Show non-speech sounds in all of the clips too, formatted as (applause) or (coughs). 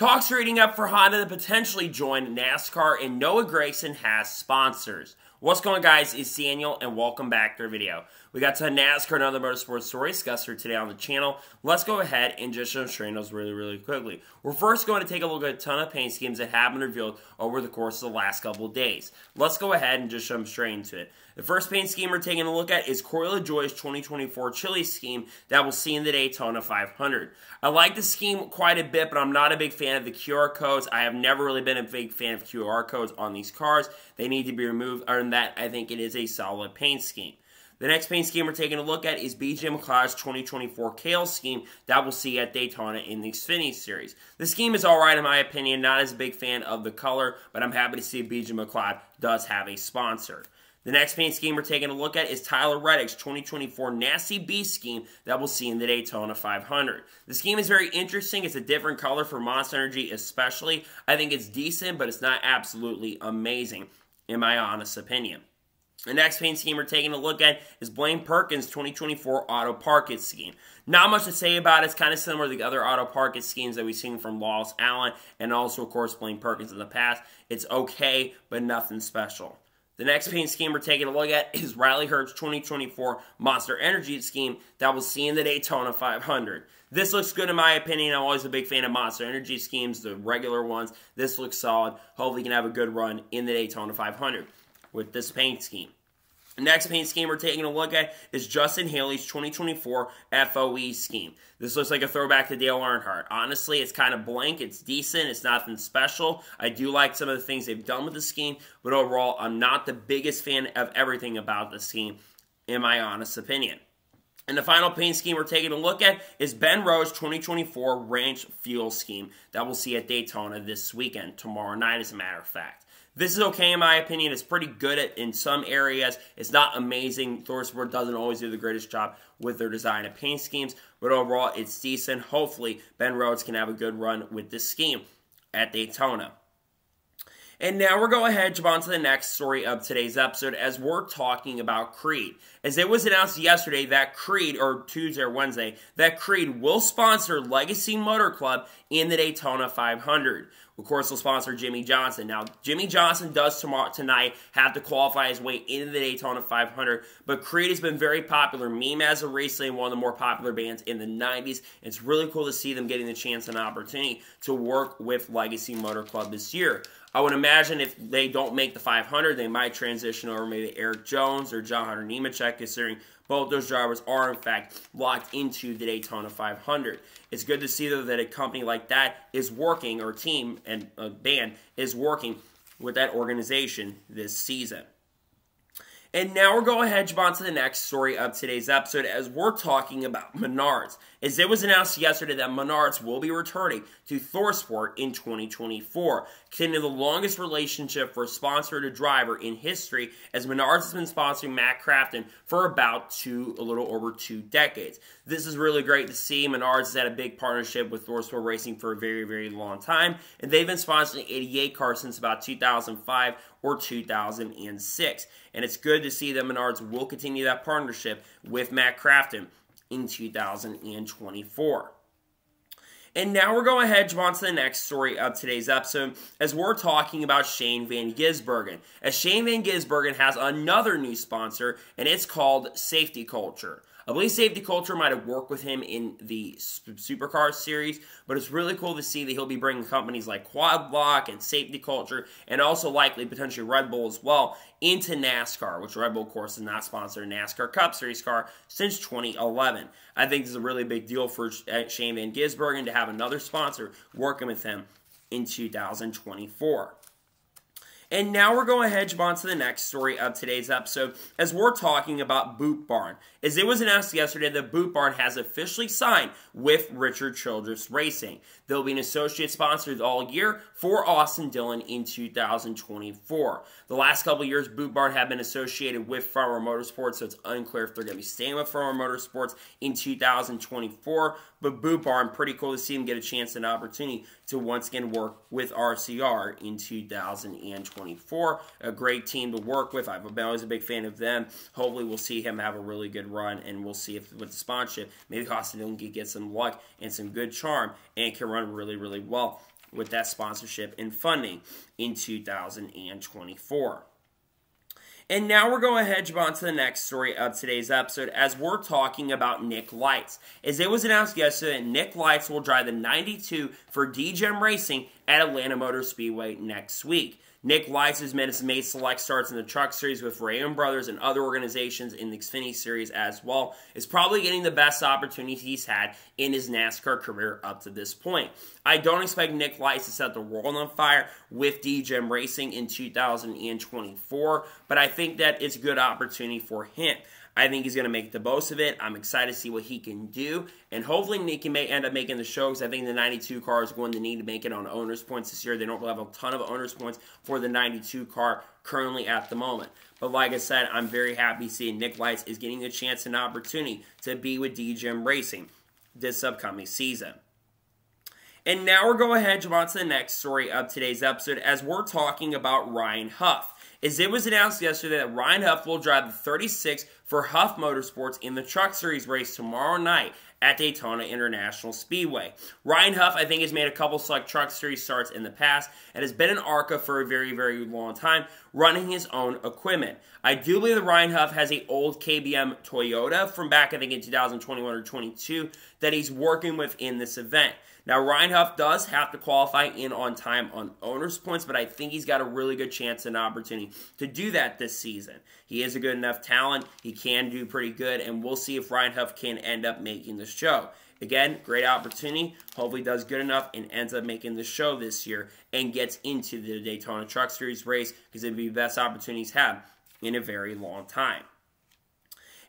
Talks are heating up for Honda to potentially join NASCAR, and Noah Gragson has sponsors. What's going on, guys? It's Daniel, and welcome back to our video. We got to NASCAR and other motorsports stories discussed here today on the channel. Let's go ahead and just show those really, really quickly. We're first going to take a look at a ton of paint schemes that have been revealed over the course of the last couple days. Let's go ahead and just jump straight into it. The first paint scheme we're taking a look at is Corey LaJoie's 2024 Chili scheme that we'll see in the Daytona 500. I like the scheme quite a bit, but I'm not a big fan of the QR codes. I have never really been a big fan of QR codes on these cars. They need to be removed. Other than that, I think it is a solid paint scheme. The next paint scheme we're taking a look at is BJ McLeod's 2024 Kale scheme that we'll see at Daytona in the Xfinity Series. The scheme is alright in my opinion, not as a big fan of the color, but I'm happy to see BJ McLeod does have a sponsor. The next paint scheme we're taking a look at is Tyler Reddick's 2024 Nasty Beast scheme that we'll see in the Daytona 500. The scheme is very interesting. It's a different color for Monster Energy especially. I think it's decent, but it's not absolutely amazing, in my honest opinion. The next paint scheme we're taking a look at is Blaine Perkins' 2024 Auto Park It scheme. Not much to say about it. It's kind of similar to the other Auto Park It schemes that we've seen from Wallace Allen and also, of course, Blaine Perkins in the past. It's okay, but nothing special. The next paint scheme we're taking a look at is Riley Herbst's 2024 Monster Energy scheme that we'll see in the Daytona 500. This looks good in my opinion. I'm always a big fan of Monster Energy schemes, the regular ones. This looks solid. Hopefully, can have a good run in the Daytona 500 with this paint scheme. The Next paint scheme we're taking a look at is Justin Haley's 2024 FOE scheme. This looks like a throwback to Dale Earnhardt. Honestly, it's kind of blank. It's decent. It's nothing special. I do like some of the things they've done with the scheme, but overall, I'm not the biggest fan of everything about the scheme, in my honest opinion. And the final paint scheme we're taking a look at is Ben Rhodes' 2024 Ranch Fuel scheme that we'll see at Daytona this weekend, tomorrow night, as a matter of fact. This is okay in my opinion. It's pretty good at, in some areas. It's not amazing. ThorSport doesn't always do the greatest job with their design and paint schemes, but overall it's decent. Hopefully Ben Rhodes can have a good run with this scheme at Daytona. And now we're going ahead jump on to the next story of today's episode as we're talking about Creed. As it was announced yesterday that Creed, or Tuesday or Wednesday, that Creed will sponsor Legacy Motor Club in the Daytona 500. Of course, will sponsor Jimmie Johnson. Now, Jimmie Johnson does tomorrow tonight have to qualify his way into the Daytona 500, but Creed has been very popular. Meme as of recently, one of the more popular bands in the 90s. It's really cool to see them getting the chance and opportunity to work with Legacy Motor Club this year. I would imagine if they don't make the 500, they might transition over maybe Erik Jones or John Hunter Nemechek, considering both those drivers are in fact locked into the Daytona 500. It's good to see though that a company like that is working, or team and a band is working with that organization this season. And now we're going ahead on to the next story of today's episode as we're talking about Menards. As it was announced yesterday that Menards will be returning to ThorSport in 2024, continuing the longest relationship for sponsor to driver in history, as Menards has been sponsoring Matt Crafton for about two, a little over two decades. This is really great to see. Menards has had a big partnership with ThorSport Racing for a very, very long time, and they've been sponsoring 88 cars since about 2005 or 2006. And it's good to see that Menards will continue that partnership with Matt Crafton in 2024. And now we're going ahead to on to the next story of today's episode as we're talking about Shane Van Gisbergen. As Shane Van Gisbergen has another new sponsor, and it's called Safety Culture. I believe Safety Culture might have worked with him in the Supercar series, but it's really cool to see that he'll be bringing companies like Quad Lock and Safety Culture, and also likely potentially Red Bull as well, into NASCAR, which Red Bull, of course, is not sponsored a NASCAR Cup Series car since 2011. I think this is a really big deal for uh, Shane Van Gisbergen to have another sponsor working with him in 2024. And now we're going ahead on to the next story of today's episode as we're talking about Boot Barn. As it was announced yesterday that Boot Barn has officially signed with Richard Childress Racing. They'll be an associate sponsor all year for Austin Dillon in 2024. The last couple years, Boot Barn have been associated with Farmer Motorsports, so it's unclear if they're going to be staying with Farmer Motorsports in 2024. But Boot Barn, pretty cool to see him get a chance and opportunity to once again work with RCR in 2024. A great team to work with. I've been always a big fan of them. Hopefully, we'll see him have a really good run, and we'll see if with the sponsorship, maybe Dillon can get some luck and some good charm and can run really, really well with that sponsorship and funding in 2024. And now we're going to hedge on to the next story of today's episode as we're talking about Nick Leitz. As it was announced yesterday Nick Leitz will drive the 92 for DGM Racing at Atlanta Motor Speedway next week. Nick Leitz has made, select starts in the Truck Series with Reaume Brothers and other organizations in the Xfinity Series as well. Is probably getting the best opportunity he's had in his NASCAR career up to this point. I don't expect Nick Leitz to set the world on fire with DGM Racing in 2024, but I think that it's a good opportunity for him. I think he's going to make the most of it. I'm excited to see what he can do. And hopefully can may end up making the show because I think the 92 car is going to need to make it on owner's points this year. They don't have a ton of owner's points for the 92 car currently at the moment. But like I said, I'm very happy seeing Nick Leitz is getting a chance and opportunity to be with DGM Racing this upcoming season. And now we're going ahead jump on to the next story of today's episode as we're talking about Ryan Huff As it was announced yesterday that Ryan Huff will drive the 36 for Huff Motorsports in the Truck Series race tomorrow night at Daytona International Speedway. Ryan Huff, I think, has made a couple select Truck Series starts in the past and has been in ARCA for a very, very long time, running his own equipment. I do believe that Ryan Huff has a old KBM Toyota from back, I think, in 2021 or 22 that he's working with in this event. Now, Ryan Huff does have to qualify in on time on owner's points, but I think he's got a really good chance and opportunity to do that this season. He is a good enough talent. He can do pretty good, and we'll see if Ryan Huff can end up making the show. Again, great opportunity. Hopefully, does good enough and ends up making the show this year and gets into the Daytona Truck Series race because it'd be the best opportunity he's had in a very long time.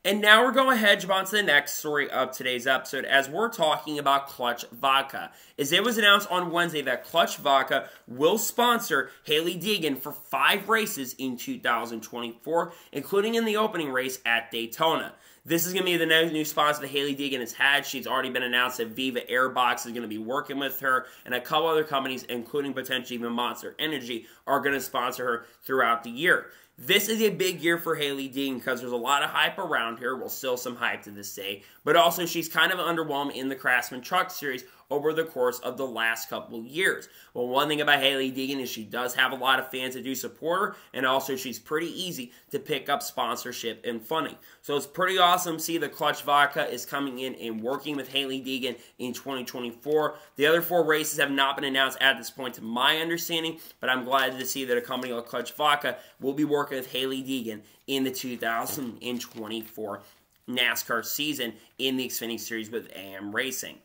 And now we're going to hedge on to the next story of today's episode as we're talking about Clutch Vodka. As it was announced on Wednesday that Clutch Vodka will sponsor Hailie Deegan for five races in 2024, including in the opening race at Daytona. This is going to be the next new sponsor that Hailie Deegan has had. She's already been announced that Viva Airbox is going to be working with her, and a couple other companies, including potentially even Monster Energy, are going to sponsor her throughout the year. This is a big year for Hailie Deegan because there's a lot of hype around her. Well, still some hype to this day. But also, she's kind of underwhelmed in the Craftsman Truck Series over the course of the last couple years. Well, one thing about Hailie Deegan is she does have a lot of fans that do support her, and also she's pretty easy to pick up sponsorship and funding. So it's pretty awesome to see the Clutch Vodka is coming in and working with Hailie Deegan in 2024. The other four races have not been announced at this point, to my understanding, but I'm glad to see that a company like Clutch Vodka will be working with Hailie Deegan in the 2024 NASCAR season in the Xfinity Series with AM Racing.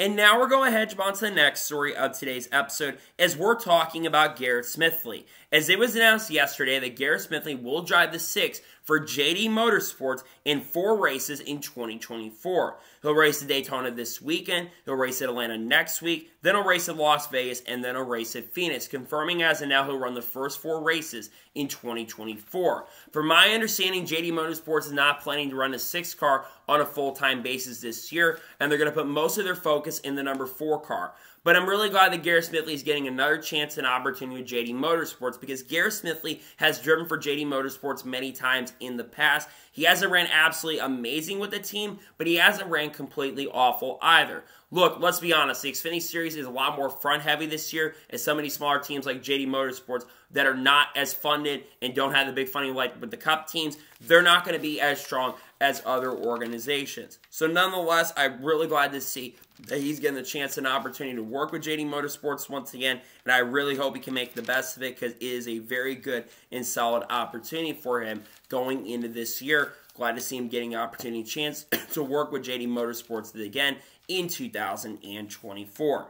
And now we're going to hedge on to the next story of today's episode as we're talking about Garrett Smithley. As it was announced yesterday that Garrett Smithley will drive the six for JD Motorsports in four races in 2024. He'll race at Daytona this weekend, he'll race at Atlanta next week, then he'll race at Las Vegas, and then he'll race at Phoenix, confirming as of now he'll run the first four races in 2024. From my understanding, JD Motorsports is not planning to run a six car on a full time basis this year, and they're going to put most of their focus in the number four car. But I'm really glad that Garrett Smithley is getting another chance and opportunity with JD Motorsports because Garrett Smithley has driven for JD Motorsports many times in the past. He hasn't ran absolutely amazing with the team, but he hasn't ran completely awful either. Look, let's be honest, the Xfinity Series is a lot more front heavy this year, and so many smaller teams like JD Motorsports that are not as funded and don't have the big funding like with the Cup teams, they're not going to be as strong as other organizations. So, nonetheless, I'm really glad to see that he's getting the chance and opportunity to work with JD Motorsports once again, and I really hope he can make the best of it because it is a very good and solid opportunity for him going into this year. Glad to see him getting an opportunity chance (clears throat) to work with JD Motorsports again in 2024.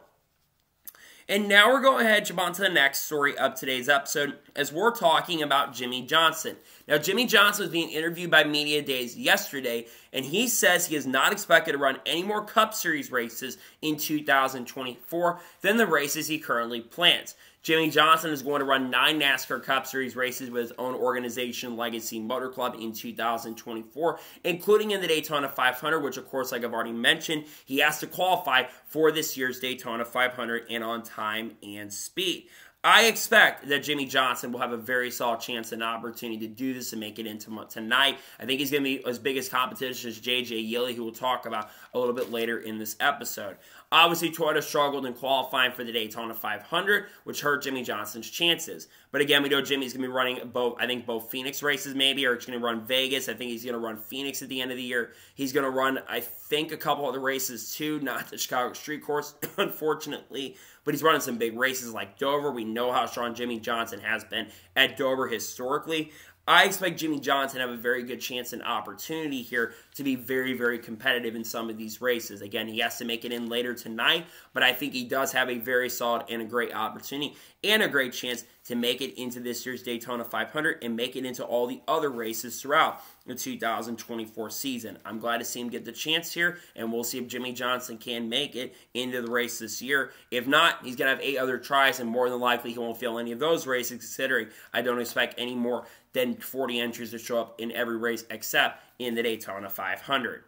And now we're going ahead jump on to the next story of today's episode as we're talking about Jimmie Johnson. Now, Jimmie Johnson was being interviewed by Media Days yesterday, and he says he is not expected to run any more Cup Series races in 2024 than the races he currently plans. Jimmie Johnson is going to run nine NASCAR Cup Series races with his own organization, Legacy Motor Club, in 2024, including in the Daytona 500, which, of course, like I've already mentioned, he has to qualify for this year's Daytona 500 and on time and speed. I expect that Jimmie Johnson will have a very solid chance and opportunity to do this and make it into tonight. I think he's going to be as big as competition as JJ Yeley, who we'll talk about a little bit later in this episode. Obviously, Toyota struggled in qualifying for the Daytona 500, which hurt Jimmie Johnson's chances. But again, we know Jimmie's going to be running both, I think, both Phoenix races maybe, or he's going to run Vegas. I think he's going to run Phoenix at the end of the year. He's going to run, I think, a couple other races too, not the Chicago Street Course, (laughs) unfortunately. But he's running some big races like Dover. We know how strong Jimmie Johnson has been at Dover historically. I expect Jimmie Johnson to have a very good chance and opportunity here to be very, very competitive in some of these races. Again, he has to make it in later tonight, but I think he does have a very solid and a great opportunity and a great chance to make it into this year's Daytona 500 and make it into all the other races throughout the 2024 season. I'm glad to see him get the chance here, and we'll see if Jimmie Johnson can make it into the race this year. If not, he's going to have eight other tries, and more than likely he won't fail any of those races, considering I don't expect any more than 40 entries to show up in every race except in the Daytona 500.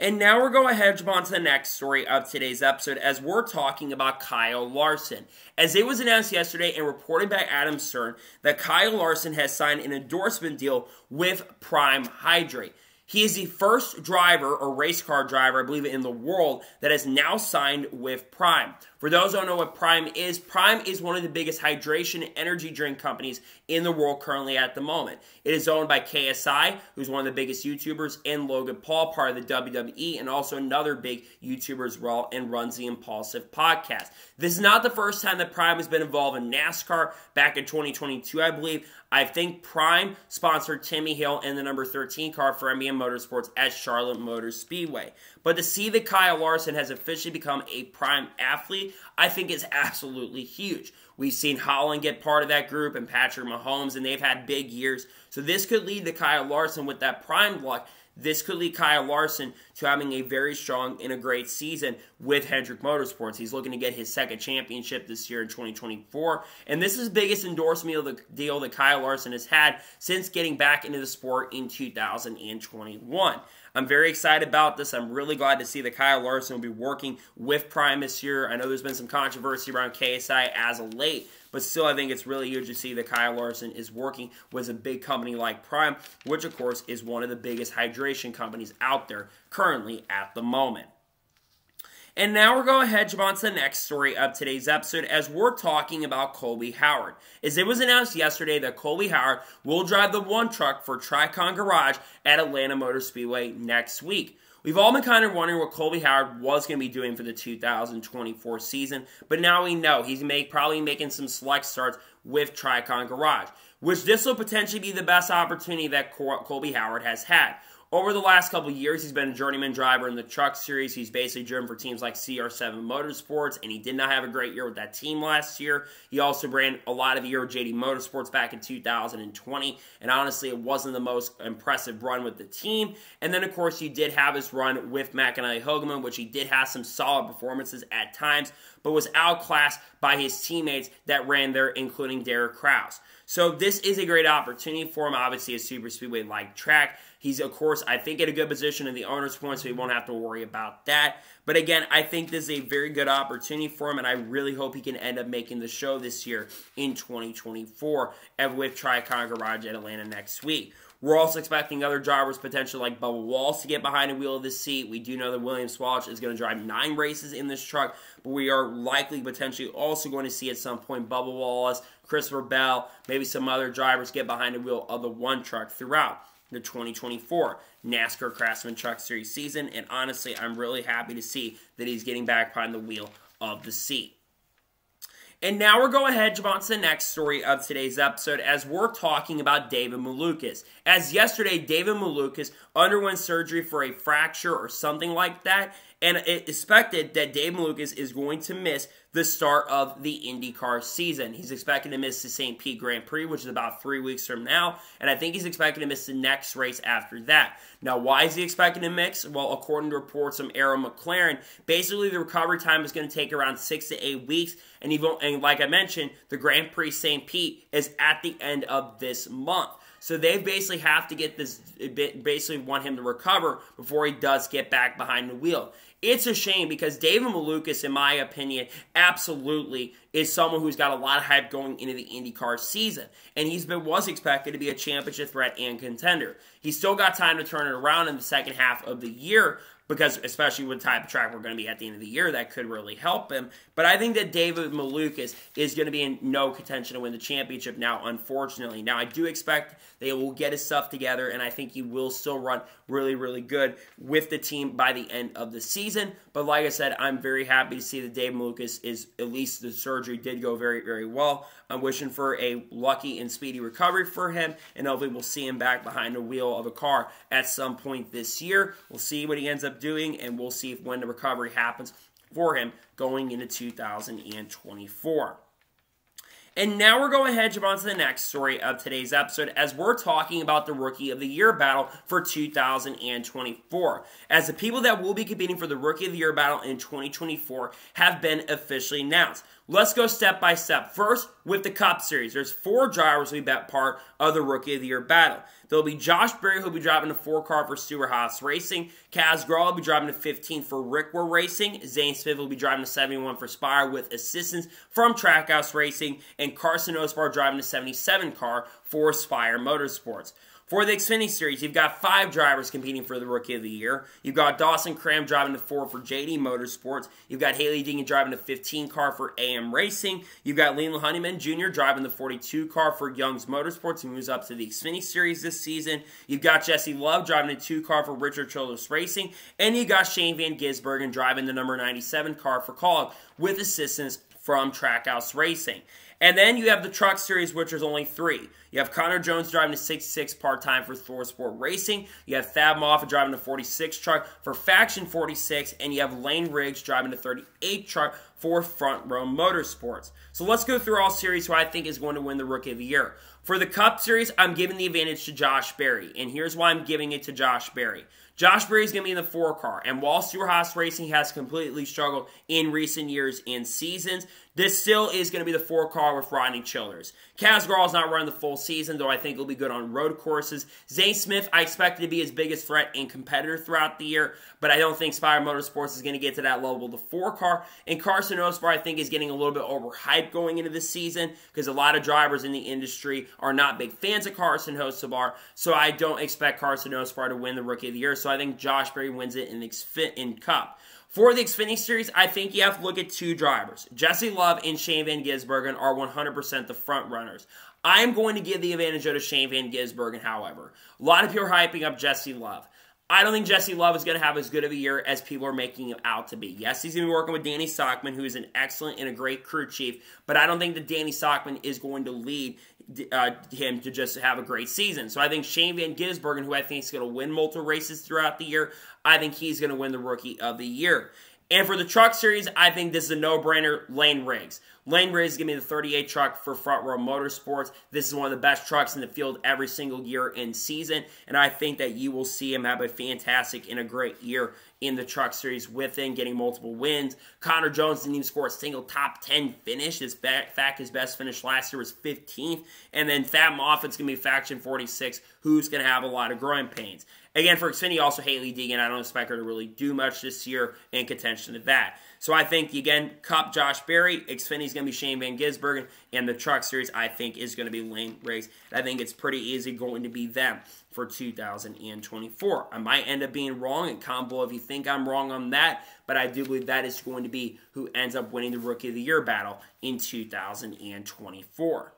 And now we're going ahead jump on to the next story of today's episode as we're talking about Kyle Larson. As it was announced yesterday and reported by Adam Stern that Kyle Larson has signed an endorsement deal with Prime Hydrate. He is the first driver or race car driver, I believe, in the world that has now signed with Prime. For those who don't know what Prime is, Prime is one of the biggest hydration energy drink companies in the world currently at the moment. It is owned by KSI, who's one of the biggest YouTubers, and Logan Paul, part of the WWE, and also another big YouTuber as well, and runs the Impulsive podcast. This is not the first time that Prime has been involved in NASCAR. Back in 2022, I believe, I think Prime sponsored Timmy Hill in the number 13 car for MBM Motorsports at Charlotte Motor Speedway. But to see that Kyle Larson has officially become a Prime athlete, I think is absolutely huge. We've seen Holland get part of that group and Patrick Mahomes, and they've had big years. So this could lead to Kyle Larson with that Prime luck this could lead Kyle Larson to having a very strong and a great season with Hendrick Motorsports. He's looking to get his second championship this year in 2024. And this is the biggest endorsement of the deal that Kyle Larson has had since getting back into the sport in 2021. I'm very excited about this. I'm really glad to see that Kyle Larson will be working with Prime this year. I know there's been some controversy around KSI as of late, but still, I think it's really huge to see that Kyle Larson is working with a big company like Prime, which, of course, is one of the biggest hydration companies out there currently at the moment. And now we're going ahead jump on to the next story of today's episode as we're talking about Colby Howard. As it was announced yesterday that Colby Howard will drive the one truck for Tricon Garage at Atlanta Motor Speedway next week. We've all been kind of wondering what Colby Howard was going to be doing for the 2024 season, but now we know he's make, probably making some select starts with Tricon Garage, which this will potentially be the best opportunity that Colby Howard has had. Over the last couple years, he's been a journeyman driver in the truck series. He's basically driven for teams like CR7 Motorsports, and he did not have a great year with that team last year. He also ran a lot of year with JD Motorsports back in 2020, and honestly, it wasn't the most impressive run with the team. And then, of course, he did have his run with McAnally-Hilgemann, which he did have some solid performances at times, but was outclassed by his teammates that ran there, including Derek Kraus. So this is a great opportunity for him. Obviously, a super speedway like track. He's, of course, I think, in a good position in the owner's point, so he won't have to worry about that. But again, I think this is a very good opportunity for him, and I really hope he can end up making the show this year in 2024 and with Tricon Garage at Atlanta next week. We're also expecting other drivers, potentially like Bubba Wallace, to get behind the wheel of this seat. We do know that William Sawalich is going to drive nine races in this truck, but we are likely potentially also going to see at some point Bubba Wallace, Christopher Bell, maybe some other drivers get behind the wheel of the one truck throughout the 2024 NASCAR Craftsman Truck Series season. And honestly, I'm really happy to see that he's getting back behind the wheel of the seat. And now we're going ahead on to the next story of today's episode as we're talking about David Malukas. As yesterday, David Malukas underwent surgery for a fracture or something like that, and it expected that Dave Malukas is going to miss the start of the IndyCar season. He's expected to miss the St. Pete Grand Prix, which is about three weeks from now, and I think he's expected to miss the next race after that. Now, why is he expected to miss? Well, according to reports from Arrow McLaren, basically the recovery time is going to take around six to eight weeks, and even and like I mentioned, the Grand Prix St. Pete is at the end of this month. So they basically have to get this, basically want him to recover before he does get back behind the wheel. It's a shame because David Malukas, in my opinion, absolutely is someone who's got a lot of hype going into the IndyCar season. And he's been was expected to be a championship threat and contender. He's still got time to turn it around in the second half of the year, because especially with the type of track we're going to be at the end of the year, that could really help him. But I think that David Malukas is going to be in no contention to win the championship now, unfortunately. Now, I do expect they will get his stuff together, and I think he will still run really, really good with the team by the end of the season. But like I said, I'm very happy to see that Dave Malukas is at least the surgery did go very, very well. I'm wishing for a lucky and speedy recovery for him, and hopefully we'll see him back behind the wheel of a car at some point this year. We'll see what he ends up doing, and we'll see if when the recovery happens for him going into 2024. And now we're going ahead jump on to the next story of today's episode as we're talking about the Rookie of the Year battle for 2024. As the people that will be competing for the Rookie of the Year battle in 2024 have been officially announced. Let's go step by step. First, with the Cup Series, there's four drivers who will be part of the Rookie of the Year battle. There'll be Josh Berry, who'll be driving a four car for Stewart-Haas Racing. Kaz Grala will be driving a 15 for Rick Ware Racing. Zane Smith will be driving a 71 for Spire with assistance from Trackhouse Racing. And Carson Hocevar driving a 77 car for Spire Motorsports. For the Xfinity Series, you've got five drivers competing for the Rookie of the Year. You've got Dawson Cram driving the 4 for JD Motorsports. You've got Hailie Deegan driving the 15 car for AM Racing. You've got Leland Honeyman Jr. driving the 42 car for Young's Motorsports, who moves up to the Xfinity Series this season. You've got Jesse Love driving the 2 car for Richard Childress Racing. And you got Shane Van Gisbergen driving the number 97 car for Kaulig with assistance from Trackhouse Racing. And then you have the truck series, which is only three. You have Connor Jones driving the 66 part time for ThorSport Racing. You have Thad Moffitt driving the 46 truck for Faction 46. And you have Lane Riggs driving the 38 truck for Front Row Motorsports. So let's go through all series who I think is going to win the Rookie of the Year. For the Cup Series, I'm giving the advantage to Josh Berry. And here's why I'm giving it to Josh Berry. Josh Berry is going to be in the four car. And while Stewart-Haas Racing has completely struggled in recent years and seasons, this still is going to be the four car with Rodney Childers. Kaz is not running the full season, though I think he'll be good on road courses. Zane Smith, I expect to be his biggest threat and competitor throughout the year, but I don't think Spire Motorsports is going to get to that level the four car. And Carson Hocevar, I think, is getting a little bit overhyped going into this season because a lot of drivers in the industry are not big fans of Carson Hocevar, so I don't expect Carson Hocevar to win the Rookie of the Year. So I think Josh Berry wins it in, in Cup. For the Xfinity Series, I think you have to look at two drivers. Jesse Love and Shane Van Gisbergen are 100% the front runners. I am going to give the advantage to Shane Van Gisbergen, however. A lot of people are hyping up Jesse Love. I don't think Jesse Love is going to have as good of a year as people are making him out to be. Yes, he's going to be working with Danny Stockman, who is an excellent and a great crew chief, but I don't think that Danny Stockman is going to lead uh, him to just have a great season. So I think Shane Van Gisbergen, who I think is going to win multiple races throughout the year, I think he's going to win the Rookie of the Year. And for the truck series, I think this is a no-brainer, Lane Riggs. Lane Riggs is going to be the 38 truck for Front Row Motorsports. This is one of the best trucks in the field every single year in season, and I think that you will see him have a fantastic and a great year in the truck series with him, getting multiple wins. Connor Jones didn't even score a single top 10 finish. His fact, his best finish last year was 15th. And then Thad Moffitt's going to be Faction 46, who's going to have a lot of growing pains. Again, for Xfinity, also Hailie Deegan. I don't expect her to really do much this year in contention to that. So I think, again, Cup, Josh Berry. Xfinity's going to be Shane Van Gisbergen. And the Truck Series, I think, is going to be Lane Riggs. I think it's pretty easy going to be them for 2024. I might end up being wrong, and combo if you think I'm wrong on that, but I do believe that is going to be who ends up winning the Rookie of the Year battle in 2024.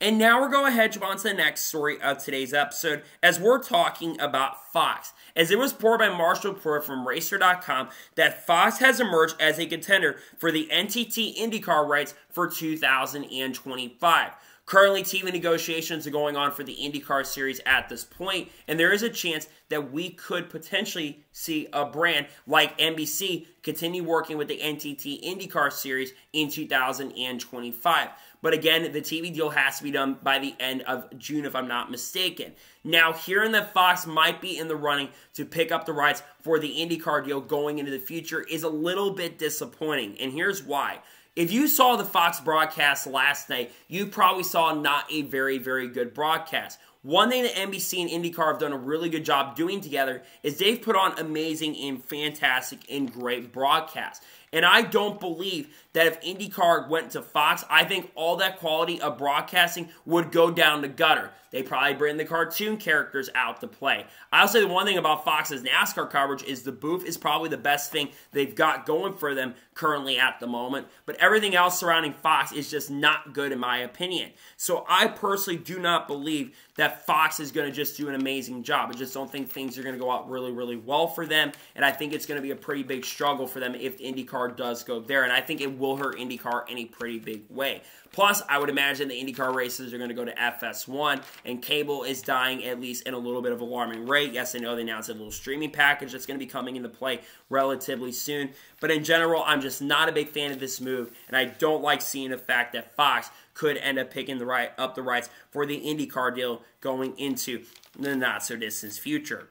And now we're going to on to the next story of today's episode as we're talking about Fox. As it was reported by Marshall Pruett from Racer.com that Fox has emerged as a contender for the NTT IndyCar rights for 2025. Currently, TV negotiations are going on for the IndyCar series at this point, and there is a chance that we could potentially see a brand like NBC continue working with the NTT IndyCar series in 2025. But again, the TV deal has to be done by the end of June, if I'm not mistaken. Now, hearing that Fox might be in the running to pick up the rights for the IndyCar deal going into the future is a little bit disappointing, and here's why. If you saw the Fox broadcast last night, you probably saw not a very, very good broadcast. One thing that NBC and IndyCar have done a really good job doing together is they've put on amazing and fantastic and great broadcasts. And I don't believe that if IndyCar went to Fox, I think all that quality of broadcasting would go down the gutter. They probably bring the cartoon characters out to play. I'll say the one thing about Fox's NASCAR coverage is the booth is probably the best thing they've got going for them currently at the moment. But everything else surrounding Fox is just not good in my opinion. So I personally do not believe that Fox is going to just do an amazing job. I just don't think things are going to go out really, really well for them. And I think it's going to be a pretty big struggle for them if IndyCar does go there. And I think it will hurt IndyCar in a pretty big way. Plus, I would imagine the IndyCar races are going to go to FS1, and cable is dying at least in a little bit of alarming rate. Yes, I know they announced a little streaming package that's going to be coming into play relatively soon, but in general, I'm just not a big fan of this move, and I don't like seeing the fact that Fox could end up picking the right up the rights for the IndyCar deal going into the not so distant future.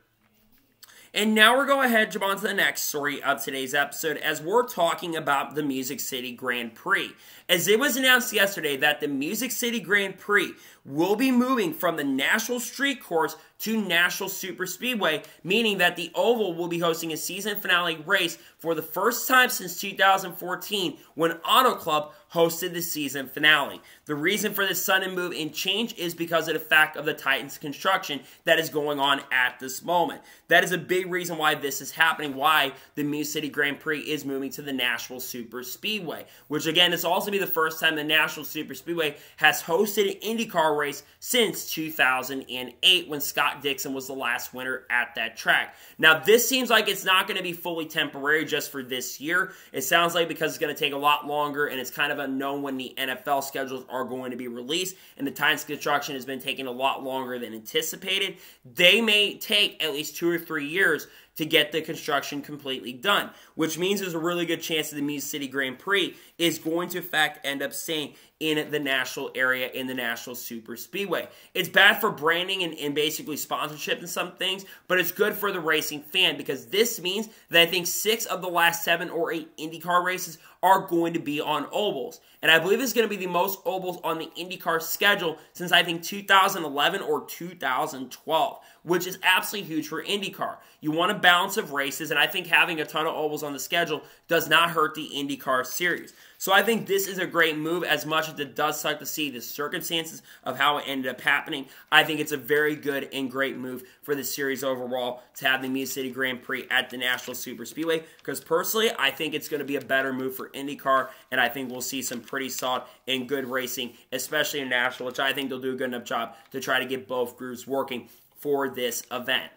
And now we're going ahead jump on to the next story of today's episode as we're talking about the Music City Grand Prix. As it was announced yesterday that the Music City Grand Prix will be moving from the Nashville Street Course to Nashville Super Speedway, meaning that the Oval will be hosting a season finale race for the first time since 2014 when Auto Club hosted the season finale. The reason for this sudden move and change is because of the fact of the Titans construction that is going on at this moment. That is a big reason why this is happening, why the Music City Grand Prix is moving to the Nashville Super Speedway, which again is also be the first time the Nashville Super Speedway has hosted an IndyCar race since 2008 when Scott Dixon was the last winner at that track. Now, this seems like it's not going to be fully temporary just for this year. It sounds like because it's going to take a lot longer and it's kind of unknown when the NFL schedules are going to be released and the Titans construction has been taking a lot longer than anticipated. They may take at least two or three years to get the construction completely done, which means there's a really good chance that the Music City Grand Prix is going to, in fact, end up staying in the national area in the Nashville Super Speedway. It's bad for branding and, and, basically sponsorship and some things, but it's good for the racing fan because this means that I think six of the last seven or eight IndyCar races are going to be on ovals. And I believe it's going to be the most ovals on the IndyCar schedule since I think 2011 or 2012, which is absolutely huge for IndyCar. You want a balance of races, and I think having a ton of ovals on the schedule does not hurt the IndyCar series. So I think this is a great move as much as it does suck to see the circumstances of how it ended up happening. I think it's a very good and great move for the series overall to have the Music City Grand Prix at the Nashville Super Speedway because personally I think it's going to be a better move for IndyCar and I think we'll see some pretty solid and good racing, especially in Nashville, which I think they'll do a good enough job to try to get both groups working for this event.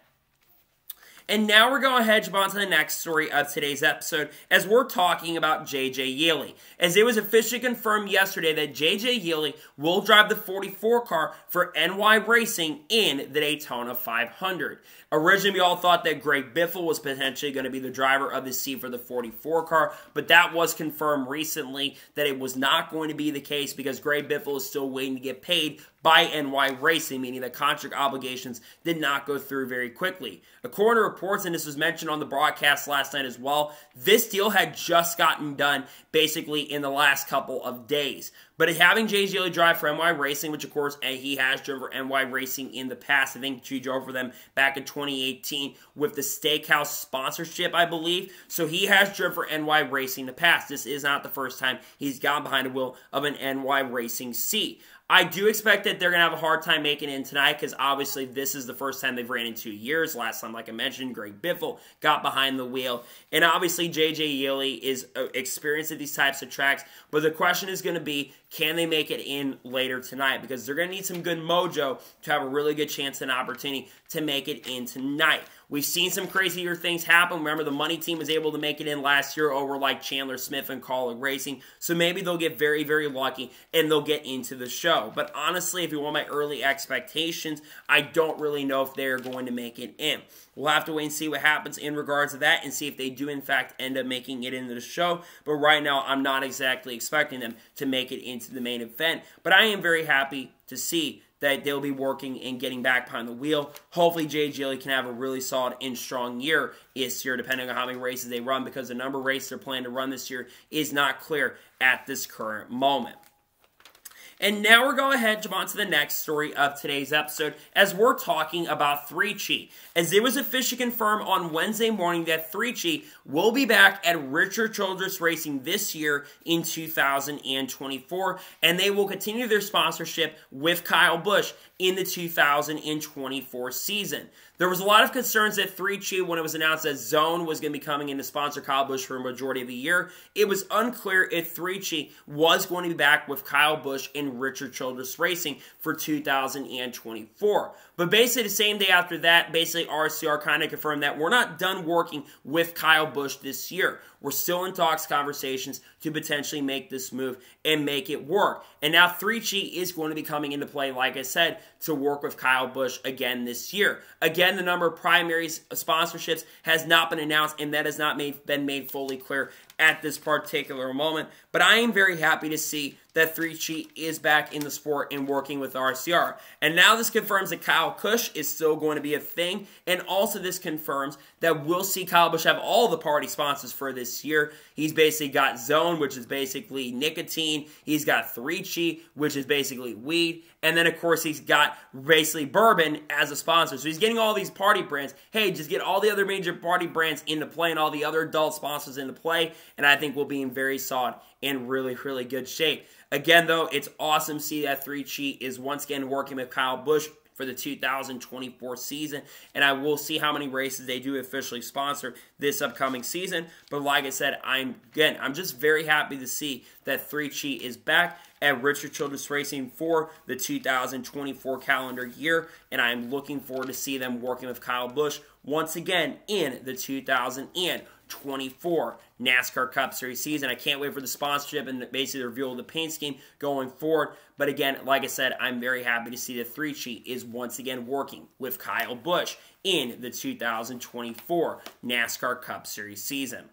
And now we're going to hedge on to the next story of today's episode as we're talking about JJ Yeley. As it was officially confirmed yesterday that JJ Yeley will drive the 44 car for NY Racing in the Daytona 500. Originally, we all thought that Greg Biffle was potentially going to be the driver of the seat for the 44 car, but that was confirmed recently that it was not going to be the case because Greg Biffle is still waiting to get paid by NY Racing, meaning that contract obligations did not go through very quickly. According to reports, and this was mentioned on the broadcast last night as well, this deal had just gotten done basically in the last couple of days. But having JJ drive for NY Racing, which of course eh, he has driven for NY Racing in the past, I think he drove for them back in 2018 with the Steakhouse sponsorship, I believe. So he has driven for NY Racing in the past. This is not the first time he's gone behind the wheel of an NY Racing seat. I do expect that they're going to have a hard time making it in tonight because obviously this is the first time they've ran in two years. Last time, like I mentioned, Greg Biffle got behind the wheel. And obviously, JJ Yeley is uh, experienced at these types of tracks. But the question is going to be can they make it in later tonight? Because they're going to need some good mojo to have a really good chance and opportunity to make it in tonight. We've seen some crazier things happen. Remember, the money team was able to make it in last year over like Chandler Smith and Kaulig Racing. So maybe they'll get very, very lucky and they'll get into the show. But honestly, if you want my early expectations, I don't really know if they're going to make it in. We'll have to wait and see what happens in regards to that and see if they do, in fact, end up making it into the show. But right now, I'm not exactly expecting them to make it into the main event. But I am very happy to see that they'll be working and getting back behind the wheel. Hopefully, JJ Yeley can have a really solid and strong year this year, depending on how many races they run, because the number of races they're planning to run this year is not clear at this current moment. And now we're going ahead jump on to the next story of today's episode as we're talking about 3Chi. As it was officially confirmed on Wednesday morning that 3Chi will be back at Richard Childress Racing this year in 2024, and they will continue their sponsorship with Kyle Busch in the 2024 season. There was a lot of concerns at 3Chi when it was announced that Zone was going to be coming in to sponsor Kyle Busch for a majority of the year. It was unclear if 3Chi was going to be back with Kyle Busch and Richard Childress Racing for 2024. But basically, the same day after that, basically RCR kind of confirmed that we're not done working with Kyle Busch this year. We're still in talks, conversations to potentially make this move and make it work. And now 3Chi is going to be coming into play, like I said, to work with Kyle Busch again this year. Again, the number of primaries uh, sponsorships has not been announced, and that has not made, been made fully clear at this particular moment. But I am very happy to see that 3Chi is back in the sport and working with RCR. And now this confirms that Kyle Kush is still going to be a thing. And also this confirms that we'll see Kyle Busch have all the party sponsors for this year. He's basically got Zone, which is basically nicotine. He's got 3Chi, which is basically weed. And then, of course, he's got basically bourbon as a sponsor. So he's getting all these party brands. Hey, just get all the other major party brands into play and all the other adult sponsors into play. And I think we'll be in very solid and really, really good shape. Again, though, it's awesome to see that 3Chi is once again working with Kyle Busch for the 2024 season. And I will see how many races they do officially sponsor this upcoming season. But like I said, I'm again, I'm just very happy to see that 3Chi is back at Richard Childress Racing for the 2024 calendar year. And I'm looking forward to see them working with Kyle Busch once again in the 2024 NASCAR Cup Series season. I can't wait for the sponsorship and basically the reveal of the paint scheme going forward. But again, like I said, I'm very happy to see the three sheet is once again working with Kyle Busch in the 2024 NASCAR Cup Series season.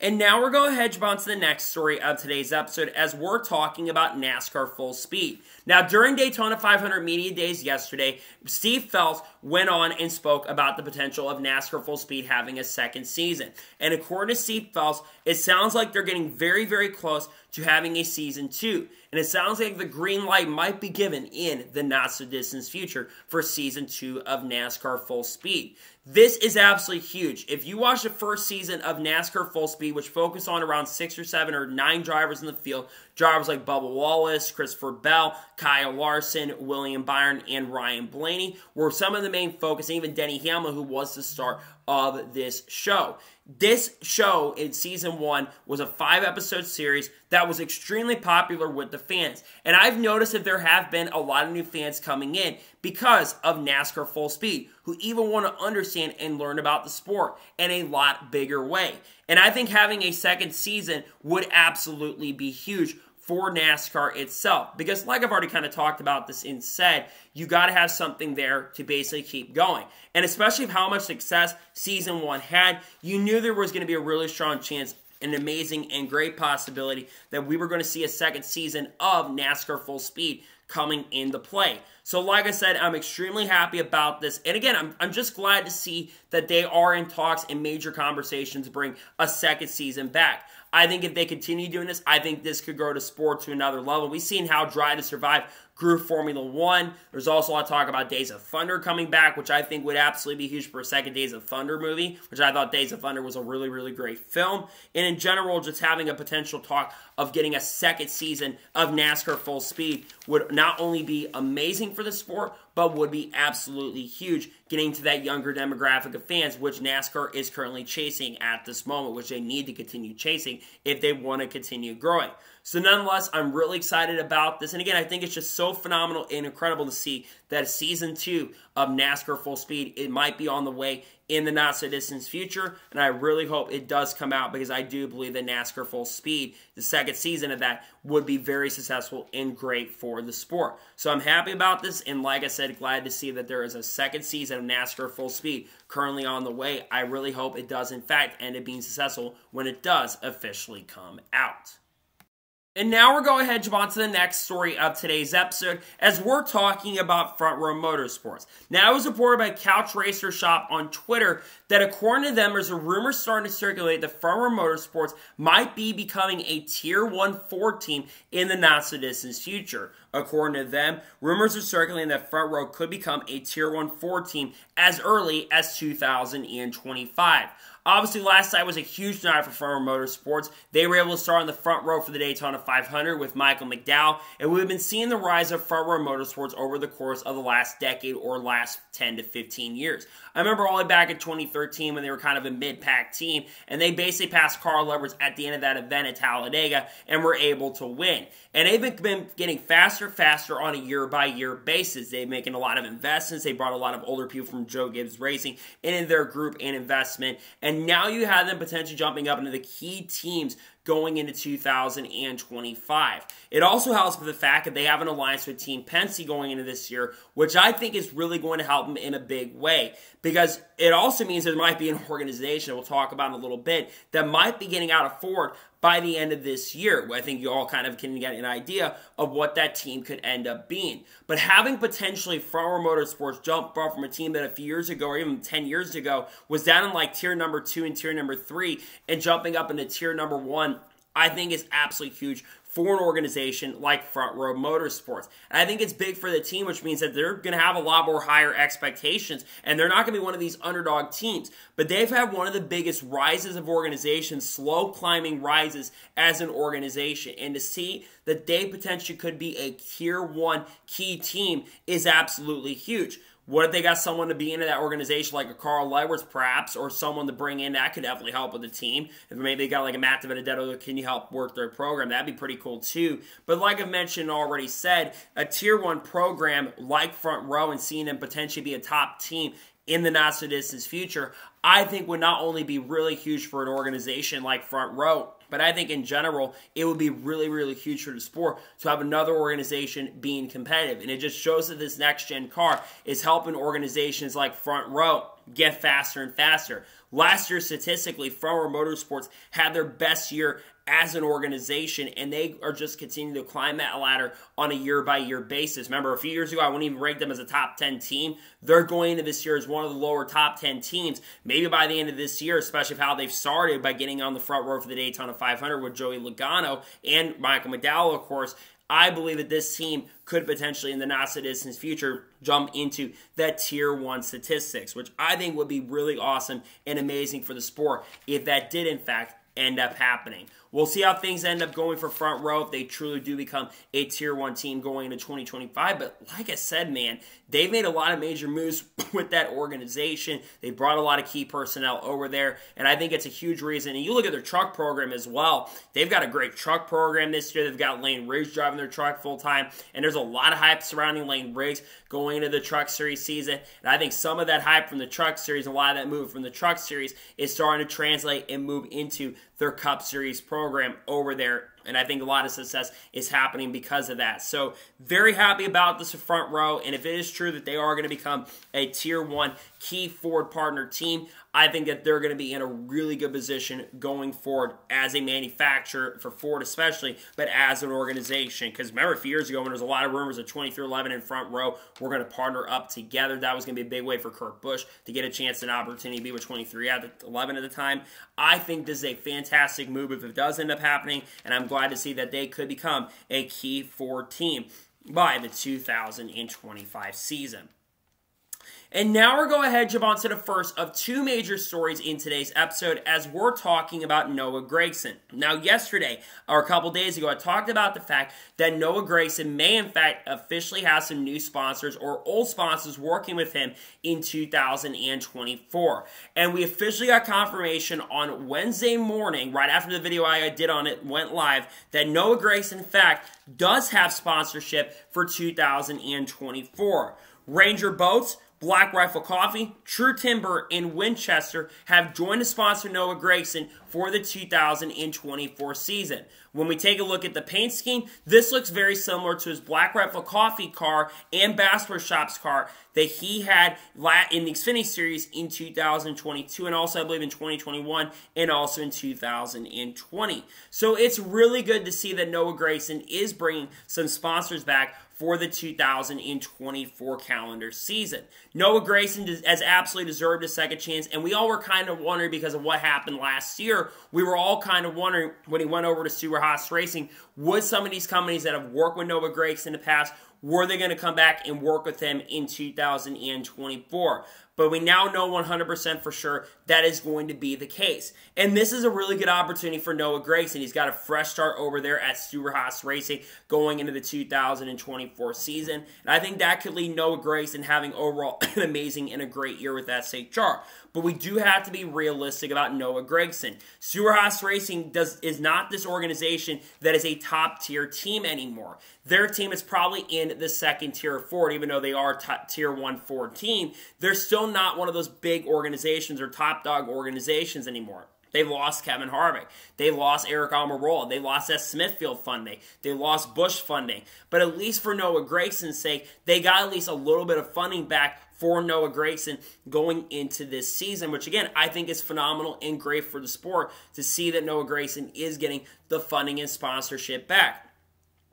And now we're going to hedge on to the next story of today's episode as we're talking about NASCAR Full Speed. Now, during Daytona 500 Media Days yesterday, Steve Phelps went on and spoke about the potential of NASCAR Full Speed having a second season. And according to Steve Phelps, it sounds like they're getting very, very close to having a season two. And it sounds like the green light might be given in the not so distant future for season two of NASCAR Full Speed. This is absolutely huge. If you watch the first season of NASCAR Full Speed, which focused on around six or seven or nine drivers in the field, drivers like Bubba Wallace, Christopher Bell, Kyle Larson, William Byron, and Ryan Blaney were some of the main focus, and even Denny Hamlin, who was the star of this show. This show in season one was a five episode series that was extremely popular with the fans. And I've noticed that there have been a lot of new fans coming in because of NASCAR Full Speed who even want to understand and learn about the sport in a lot bigger way. And I think having a second season would absolutely be huge for NASCAR itself. Because, like I've already kind of talked about this and said, you got to have something there to basically keep going. And especially how much success season one had, you knew there was going to be a really strong chance an amazing and great possibility that we were going to see a second season of NASCAR Full Speed coming into play. So, like I said, I'm extremely happy about this. And again, I'm, I'm just glad to see that they are in talks and major conversations to bring a second season back. I think if they continue doing this, I think this could grow to sport to another level. We've seen how Drive to Survive grew Formula One. There's also a lot of talk about Days of Thunder coming back, which I think would absolutely be huge for a second Days of Thunder movie, which I thought Days of Thunder was a really, really great film. And in general, just having a potential talk of getting a second season of NASCAR Full Speed would not only be amazing for the sport, but would be absolutely huge getting to that younger demographic of fans, which NASCAR is currently chasing at this moment, which they need to continue chasing if they want to continue growing. So, nonetheless, I'm really excited about this. And again, I think it's just so phenomenal and incredible to see that season two of NASCAR Full Speed, it might be on the way in the not so distant future. And I really hope it does come out because I do believe that NASCAR Full Speed, the second season of that, would be very successful and great for the sport. So I'm happy about this. And like I said, glad to see that there is a second season of NASCAR Full Speed currently on the way. I really hope it does, in fact, end up being successful when it does officially come out. And now we're going ahead on to the next story of today's episode as we're talking about Front Row Motorsports. Now, it was reported by Couch Racer Shop on Twitter that according to them, there's a rumor starting to circulate that Front Row Motorsports might be becoming a Tier 1 Ford team in the not so distant future. According to them, rumors are circulating that Front Row could become a Tier 1 Ford team as early as 2025. Obviously, last night was a huge night for Row Motorsports. They were able to start on the front row for the Daytona 500 with Michael McDowell, and we've been seeing the rise of Row Motorsports over the course of the last decade or last 10 to 15 years. I remember all the way back in 2013 when they were kind of a mid-pack team, and they basically passed Carl Edwards at the end of that event at Talladega and were able to win. And they've been getting faster, faster on a year-by-year basis. They've making a lot of investments. They brought a lot of older people from Joe Gibbs Racing into their group and investment, and and now you have them potentially jumping up into the key teams going into 2025. It also helps with the fact that they have an alliance with Team Penske going into this year, which I think is really going to help them in a big way because it also means there might be an organization we'll talk about in a little bit that might be getting out of Ford by the end of this year. I think you all kind of can get an idea of what that team could end up being. But having potentially Row Motorsports jump from a team that a few years ago or even 10 years ago was down in like tier number two and tier number three and jumping up into tier number one I think is absolutely huge for an organization like Front Row Motorsports. And I think it's big for the team, which means that they're going to have a lot more higher expectations, and they're not going to be one of these underdog teams. But they've had one of the biggest rises of organizations, slow climbing rises as an organization. And to see that they potentially could be a tier one key team is absolutely huge. What if they got someone to be into that organization like a Carl Edwards, perhaps, or someone to bring in that could definitely help with the team? If maybe they got like a Matt DiBenedetto, can you help work their program? That'd be pretty cool too. But like I've mentioned already said, a tier one program like Front Row and seeing them potentially be a top team in the not so distant future, I think would not only be really huge for an organization like Front Row, but I think in general, it would be really, really huge for the sport to have another organization being competitive. And it just shows that this next gen car is helping organizations like Front Row get faster and faster. Last year, statistically, Front Row Motorsports had their best year as an organization, and they are just continuing to climb that ladder on a year by year basis. Remember, a few years ago, I wouldn't even rank them as a top 10 team. They're going into this year as one of the lower top 10 teams. Maybe by the end of this year, especially how they've started by getting on the front row for the Daytona 500 with Joey Logano and Michael McDowell, of course. I believe that this team could potentially, in the not so distant future, jump into that tier one statistics, which I think would be really awesome and amazing for the sport if that did, in fact, end up happening. We'll see how things end up going for front row if they truly do become a tier one team going into 2025. But like I said, man, they've made a lot of major moves (laughs) with that organization. They brought a lot of key personnel over there, and I think it's a huge reason. And you look at their truck program as well. They've got a great truck program this year. They've got Lane Riggs driving their truck full time, and there's a lot of hype surrounding Lane Riggs going into the truck series season. And I think some of that hype from the truck series, a lot of that move from the truck series, is starting to translate and move into their Cup Series program over there. And I think a lot of success is happening because of that. So, very happy about this front row. And if it is true that they are going to become a tier one key Ford partner team, I think that they're going to be in a really good position going forward as a manufacturer for Ford, especially, but as an organization. Because remember, a few years ago, when there was a lot of rumors of 23XI in front row, we're going to partner up together. That was going to be a big way for Kurt Busch to get a chance and opportunity to be with 23 at 11 at the time. I think this is a fantastic move if it does end up happening, and I'm glad to see that they could become a key Ford team by the 2025 season. And now we're going ahead jump on to the first of two major stories in today's episode as we're talking about Noah Gragson. Now, yesterday, or a couple days ago, I talked about the fact that Noah Gragson may, in fact, officially have some new sponsors or old sponsors working with him in 2024. And we officially got confirmation on Wednesday morning, right after the video I did on it went live, that Noah Gragson, in fact, does have sponsorship for 2024. Ranger Boats, Black Rifle Coffee, True Timber, and Winchester have joined to sponsor Noah Gragson for the 2024 season. When we take a look at the paint scheme, this looks very similar to his Black Rifle Coffee car and Bass Pro Shops car that he had in the Xfinity Series in 2022 and also, I believe, in 2021 and also in 2020. So it's really good to see that Noah Gragson is bringing some sponsors back for the 2024 calendar season. Noah Gragson has absolutely deserved a second chance, and we all were kind of wondering because of what happened last year. We were all kind of wondering when he went over to Stewart-Haas Racing, would some of these companies that have worked with Noah Gragson in the past, were they going to come back and work with him in 2024? But we now know 100% for sure that is going to be the case. And this is a really good opportunity for Noah Gragson. He's got a fresh start over there at Stewart-Haas Racing going into the 2024 season. And I think that could lead Noah Gragson having overall (coughs) an amazing and a great year with that SHR. But we do have to be realistic about Noah Gragson. Stewart-Haas Racing does is not this organization that is a top tier team anymore. Their team is probably in the second tier of Ford, even though they are top tier one fourteen. They're still not one of those big organizations or top dog organizations anymore. They lost Kevin Harvick. They lost Aric Almirola. They lost that Smithfield funding. They lost Busch funding. But at least for Noah Gragson's sake, they got at least a little bit of funding back for Noah Gragson going into this season, which again, I think is phenomenal and great for the sport to see that Noah Gragson is getting the funding and sponsorship back.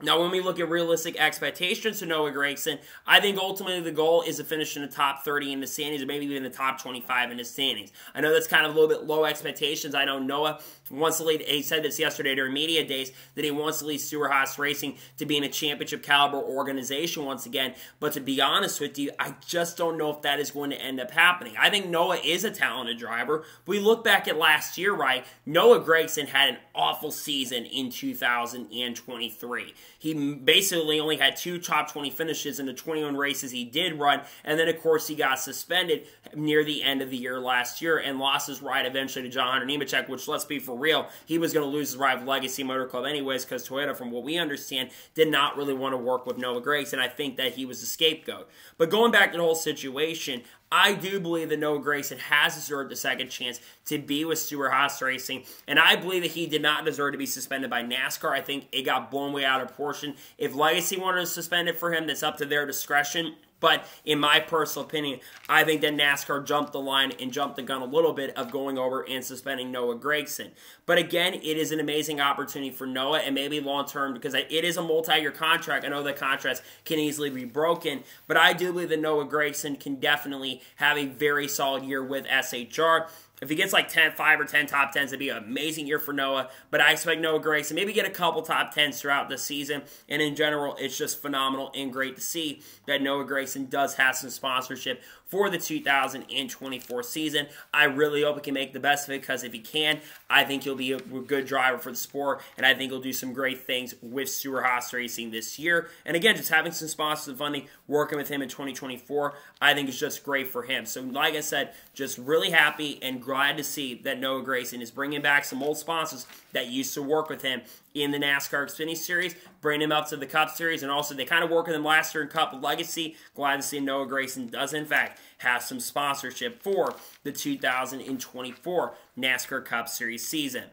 Now, when we look at realistic expectations to Noah Gragson, I think ultimately the goal is to finish in the top 30 in the standings or maybe even the top 25 in the standings. I know that's kind of a little bit low expectations. I know Noah wants to lead, he said this yesterday during media days, that he wants to lead Stewart-Haas Racing to be in a championship caliber organization once again. But to be honest with you, I just don't know if that is going to end up happening. I think Noah is a talented driver. We look back at last year, right? Noah Gragson had an awful season in 2023. He basically only had two top 20 finishes in the 21 races he did run. And then, of course, he got suspended near the end of the year last year and lost his ride eventually to John Hunter Nemechek, which, let's be for real, he was going to lose his ride with Legacy Motor Club anyways because Toyota, from what we understand, did not really want to work with Noah Grace. And I think that he was the scapegoat. But going back to the whole situation, I do believe that Noah Gragson has deserved a second chance to be with Stewart-Haas Racing, and I believe that he did not deserve to be suspended by NASCAR. I think it got blown way out of proportion. If Legacy wanted to suspend it for him, that's up to their discretion. But in my personal opinion, I think that NASCAR jumped the line and jumped the gun a little bit of going over and suspending Noah Gragson. But again, it is an amazing opportunity for Noah and maybe long term because it is a multi year contract. I know the contracts can easily be broken, but I do believe that Noah Gragson can definitely have a very solid year with SHR. If he gets like 10, 5 or 10 top 10s, it'd be an amazing year for Noah. But I expect Noah Gragson maybe get a couple top 10s throughout the season. And in general, it's just phenomenal and great to see that Noah Gragson does have some sponsorship for the 2024 season. I really hope he can make the best of it because if he can, I think he'll be a good driver for the sport, and I think he'll do some great things with Stewart-Haas Racing this year. And again, just having some sponsors and funding working with him in 2024, I think is just great for him. So, like I said, just really happy and glad to see that Noah Gragson is bringing back some old sponsors that used to work with him in the NASCAR Xfinity Series, bring him up to the Cup Series, and also they kind of work with him last year in Cup Legacy. Glad to see Noah Gragson does, in fact, have some sponsorship for the 2024 NASCAR Cup Series season.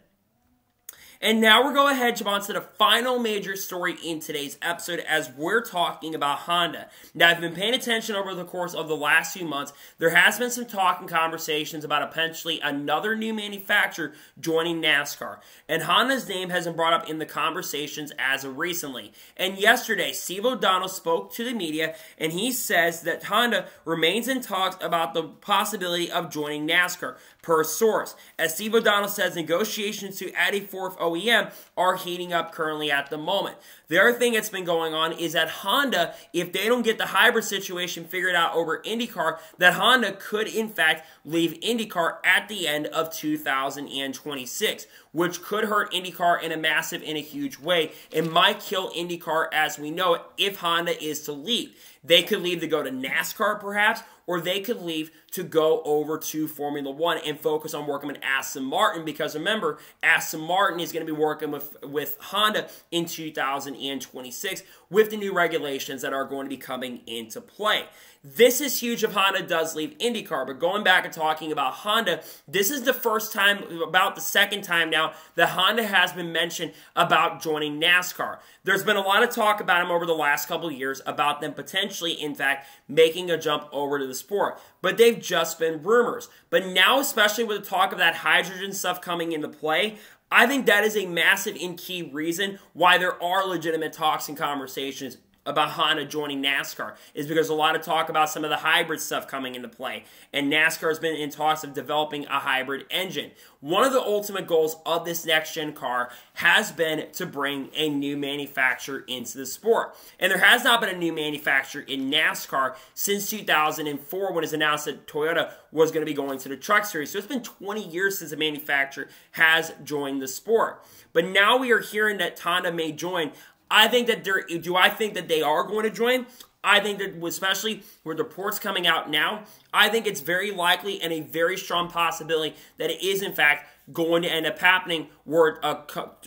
And now we're going ahead, to the final major story in today's episode as we're talking about Honda. Now, I've been paying attention over the course of the last few months. There has been some talk and conversations about potentially another new manufacturer joining NASCAR. And Honda's name has been brought up in the conversations as of recently. And yesterday, Steve O'Donnell spoke to the media and he says that Honda remains in talks about the possibility of joining NASCAR per source. As Steve O'Donnell says, negotiations to add a fourth OEM are heating up currently at the moment. The other thing that's been going on is that Honda, if they don't get the hybrid situation figured out over IndyCar, that Honda could in fact leave IndyCar at the end of 2026, which could hurt IndyCar in a massive, in a huge way. It might kill IndyCar as we know it if Honda is to leave. They could leave to go to NASCAR, perhaps, or they could leave to go over to Formula One and focus on working with Aston Martin because remember, Aston Martin is going to be working with, with Honda in 2026 with the new regulations that are going to be coming into play. This is huge if Honda does leave IndyCar, but going back and talking about Honda, this is the first time, about the second time now, that Honda has been mentioned about joining NASCAR. There's been a lot of talk about them over the last couple years about them potentially, in fact, making a jump over to the sport, but they've just been rumors. But now, especially with the talk of that hydrogen stuff coming into play, I think that is a massive and key reason why there are legitimate talks and conversations about Honda joining NASCAR is because a lot of talk about some of the hybrid stuff coming into play. And NASCAR has been in talks of developing a hybrid engine. One of the ultimate goals of this next gen car has been to bring a new manufacturer into the sport. And there has not been a new manufacturer in NASCAR since 2004 when it was announced that Toyota was going to be going to the truck series. So it's been 20 years since a manufacturer has joined the sport. But now we are hearing that Honda may join. I think that they're. Do I think that they are going to join? I think that, especially with the reports coming out now, I think it's very likely and a very strong possibility that it is, in fact, going to end up happening where a,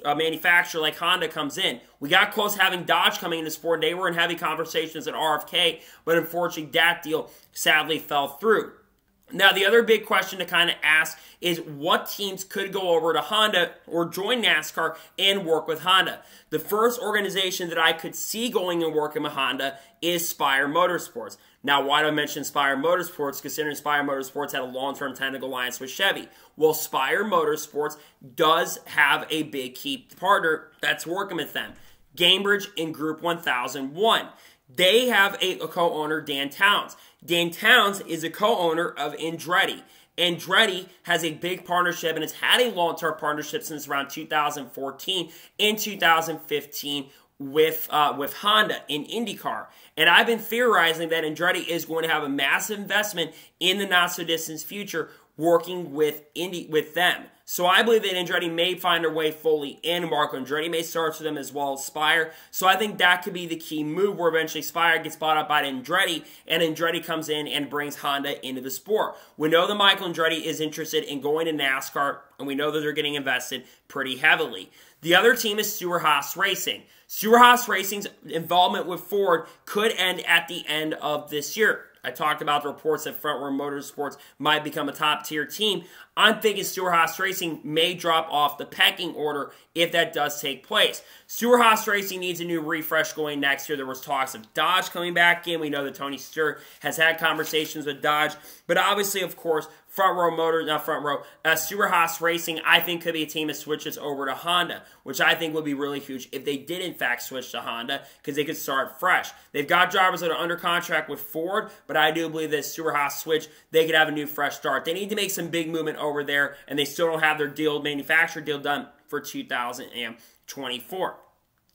a, manufacturer like Honda comes in. We got close having Dodge coming into sport. They were in heavy conversations at RFK, but unfortunately, that deal sadly fell through. Now, the other big question to kind of ask is what teams could go over to Honda or join NASCAR and work with Honda? The first organization that I could see going and working with Honda is Spire Motorsports. Now, why do I mention Spire Motorsports? Considering Spire Motorsports had a long term technical alliance with Chevy. Well, Spire Motorsports does have a big key partner that's working with them Gainbridge in Group 1001. They have a, a co owner, Dan Towriss. Dan Towriss is a co owner of Andretti. Andretti has a big partnership and has had a long term partnership since around 2014 and 2015 with uh, with Honda in IndyCar. And I've been theorizing that Andretti is going to have a massive investment in the not so future working with Indy with them. So I believe that Andretti may find their way fully in. Marco Andretti may start for them as well as Spire. So I think that could be the key move where eventually Spire gets bought up by Andretti and Andretti comes in and brings Honda into the sport. We know that Michael Andretti is interested in going to NASCAR and we know that they're getting invested pretty heavily. The other team is Stewart-Haas Racing. Stewart-Haas Racing's involvement with Ford could end at the end of this year. I talked about the reports that Front Row Motorsports might become a top tier team. I'm thinking Stewart-Haas Racing may drop off the pecking order if that does take place. Stewart-Haas Racing needs a new refresh going next year. There was talks of Dodge coming back in. We know that Tony Stewart has had conversations with Dodge, but obviously, of course, Front Row Motors, not Front Row, uh, Stewart-Haas Racing, I think could be a team that switches over to Honda, which I think would be really huge if they did in fact switch to Honda because they could start fresh. They've got drivers that are under contract with Ford, but I do believe that Stewart-Haas switch, they could have a new fresh start. They need to make some big movement over there, and they still don't have their deal, manufacturer deal done for 2024.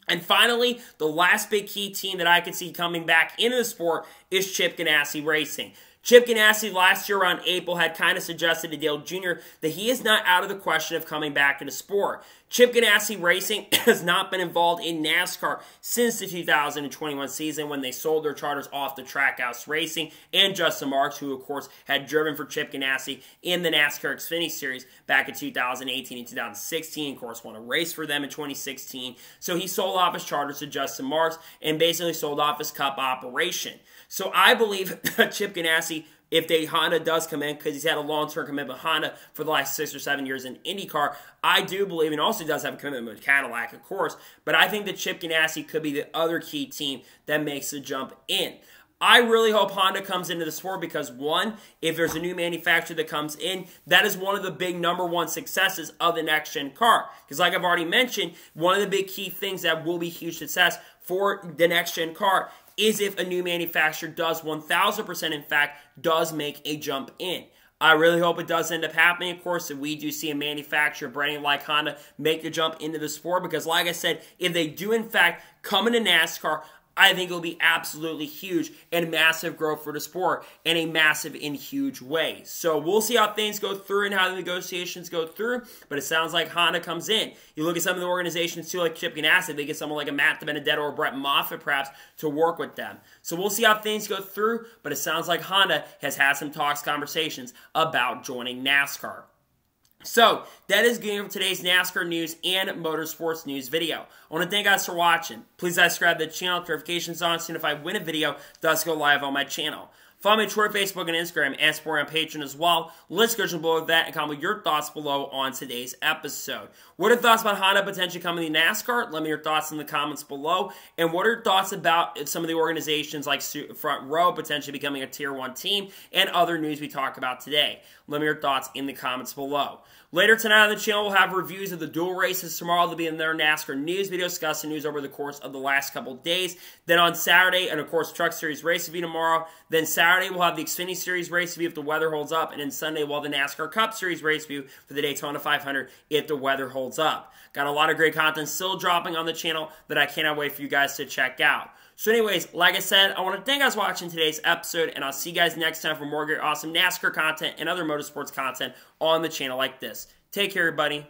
And finally, the last big key team that I could see coming back into the sport is Chip Ganassi Racing. Chip Ganassi last year around April had kind of suggested to Dale Jr. that he is not out of the question of coming back to the sport. Chip Ganassi Racing (clears throat) has not been involved in NASCAR since the 2021 season when they sold their charters off to Trackhouse Racing and Justin Marks, who of course had driven for Chip Ganassi in the NASCAR Xfinity Series back in 2018 and 2016. Of course, won a race for them in 2016. So he sold off his charters to Justin Marks and basically sold off his cup operation. So I believe (laughs) Chip Ganassi if they Honda does come in because he's had a long term commitment with Honda for the last six or seven years in IndyCar. I do believe, and also does have a commitment with Cadillac, of course. But I think that Chip Ganassi could be the other key team that makes the jump in. I really hope Honda comes into the sport because one, if there's a new manufacturer that comes in, that is one of the big number one successes of the next gen car. Because like I've already mentioned, one of the big key things that will be huge success for the next gen car is if a new manufacturer does 1000% in fact does make a jump in. I really hope it does end up happening, of course, if we do see a manufacturer branding like Honda make the jump into the sport. Because, like I said, if they do in fact come into NASCAR, I think it will be absolutely huge and massive growth for the sport in a massive and huge way. So we'll see how things go through and how the negotiations go through. But it sounds like Honda comes in. You look at some of the organizations too, like Chip Ganassi, they get someone like a Matt Benedetto or Brett Moffitt perhaps to work with them. So we'll see how things go through. But it sounds like Honda has had some talks, conversations about joining NASCAR. So, that is going for today's NASCAR news and motorsports news video. I want to thank you guys for watching. Please subscribe to the channel, notifications on, so if I win a video, does go live on my channel. Follow me on Twitter, Facebook, and Instagram, and support on Patreon as well. Let's go below that and comment your thoughts below on today's episode. What are your thoughts about Honda potentially coming to NASCAR? Let me your thoughts in the comments below. And what are your thoughts about some of the organizations like Front Row potentially becoming a Tier 1 team and other news we talk about today? Let me your thoughts in the comments below. Later tonight on the channel, we'll have reviews of the Duel races. Tomorrow, there'll be another NASCAR news video discussing news over the course of the last couple days. Then on Saturday, and of course, Truck Series race review tomorrow. Then Saturday, we'll have the Xfinity Series race review if the weather holds up. And then Sunday, we'll have the NASCAR Cup Series race review for the Daytona 500 if the weather holds up. Got a lot of great content still dropping on the channel that I cannot wait for you guys to check out. So anyways, like I said, I want to thank you guys for watching today's episode, and I'll see you guys next time for more great, awesome NASCAR content and other motorsports content on the channel like this. Take care, everybody.